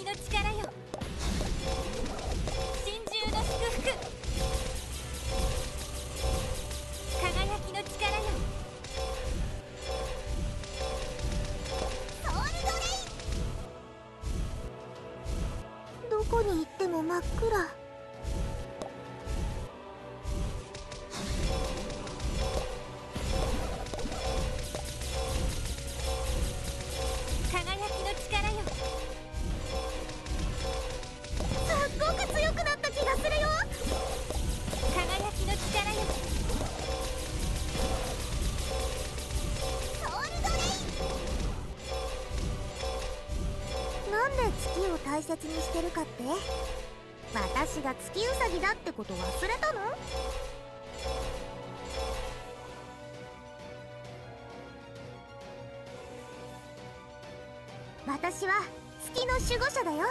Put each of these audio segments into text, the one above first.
きの力よ。真珠の祝福。輝きの力よ。ソウルドレイン。どこに行っても真っ暗。大切にしてるかって？私が月ウサギだってこと忘れたの？私は月の守護者だよ。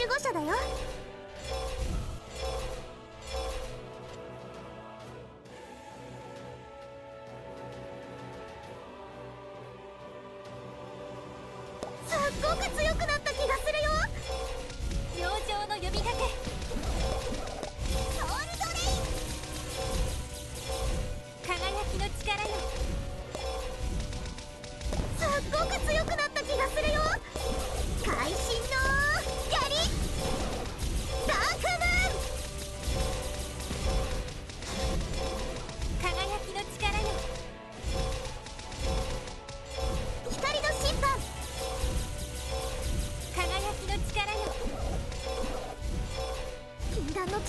守護者だよ。すっごく強くなった気がするよ。病状の呼びかけ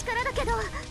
力だけど。